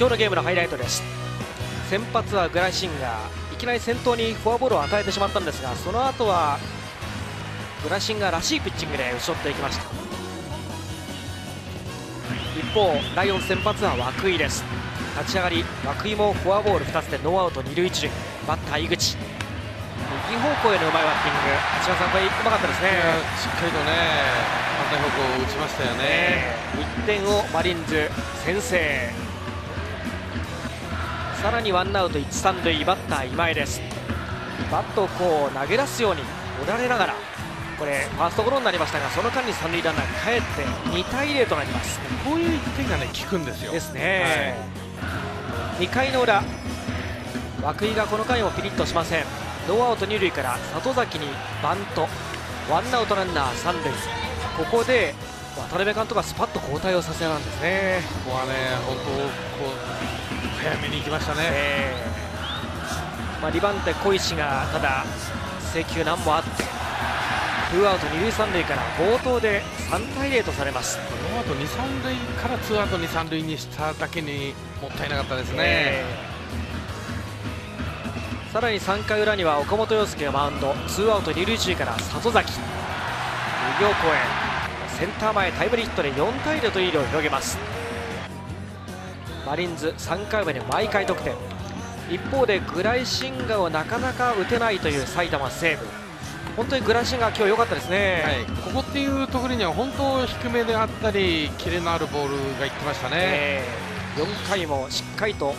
今日のゲームのハイライトです。先発はグラシンガーいきなり先頭にフォアボールを与えてしまったんですがその後はグラシンガーらしいピッチングで打ち取っていきました。一方ライオン先発は涌井です。立ち上がり涌井もフォアボール2つでノーアウト二塁一塁。バッター井口。右方向へのうまいバッティング。千葉さんこれうまかったですね。しっかりとね反対方向を打ちましたよね、1点をマリーンズ先制さらにワンアウト一三塁バッター今井です。バットをこう投げ出すように折られながらこれファーストゴロになりましたがその間に三塁ランナーが帰って2対0となります。こういう1点がね効くんですよ。ですね、はい、2回の裏涌井がこの回もピリッとしません。ノーアウト二塁から里崎にバント。ワンアウトランナー三塁。ここで渡辺監督はスパッと交代をさせたんですね。ここはね本当こう早めに行きましたね、えー、まあ、2番手小石がただ制球難もあってツーアウト二塁三塁から暴投で3対0とされます。ノーアウト二三塁からツーアウト二三塁にしただけにもったいなかったですね、えー、さらに3回裏には岡本洋介がマウンド。ツーアウト二塁一塁から里崎。右横へセンター前タイムリーヒットで4対0とリードを広げます。マリンズ3回まで毎回得点。一方でグライシンガをなかなか打てないという埼玉西武。本当にグラシンが今日良かったですね、はい、ここっていうところには本当低めであったりキレのあるボールがいってましたね、えー、4回もしっかりと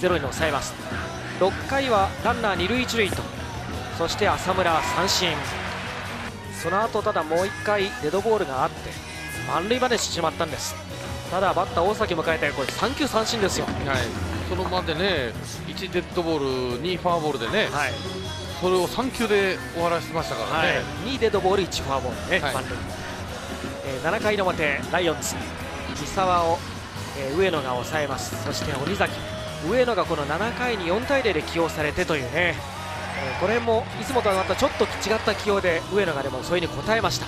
ゼロに抑えます。6回はランナー二塁一塁と。そして浅村三振その後ただもう1回デッドボールがあって満塁までしてしまったんです。ただバッター大崎迎えてこれ3球三振ですよ、はい、そのまでね1デッドボール2フォアボールでね、はい、それを3球で終わらせてましたからね、はい、2デッドボール1フォアボールね、はい、えー、7回の表ライオンズ。三沢を、えー、上野が抑えます。そして鬼崎。上野がこの7回に4対0で起用されてというね、えー、これもいつもとはまたちょっと違った起用で上野がでもそれに応えました。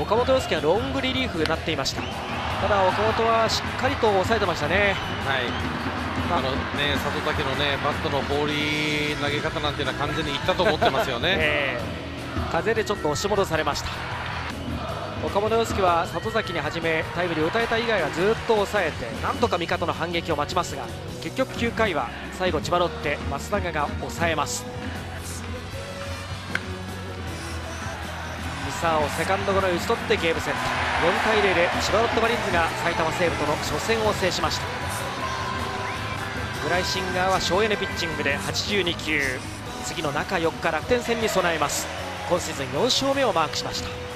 岡本洋介はロングリリーフになっていました。ただ岡本はしっかりと抑えてましたね。はい。あ。のね里崎のねバットの放り投げ方なんていうのは完全にいったと思ってますよね、えー、風でちょっと押し戻されました岡本洋介は里崎に始めタイムリーを打たれた以外はずっと抑えてなんとか味方の反撃を待ちますが結局9回は最後千葉ロッテ松永が抑えます。三沢をセカンドゴロに打ち取ってゲームセット。4対0で千葉ロッテマリーンズが埼玉西武との初戦を制しました。グライシンガーは省エネピッチングで82球。次の中4日楽天戦に備えます。今シーズン4勝目をマークしました。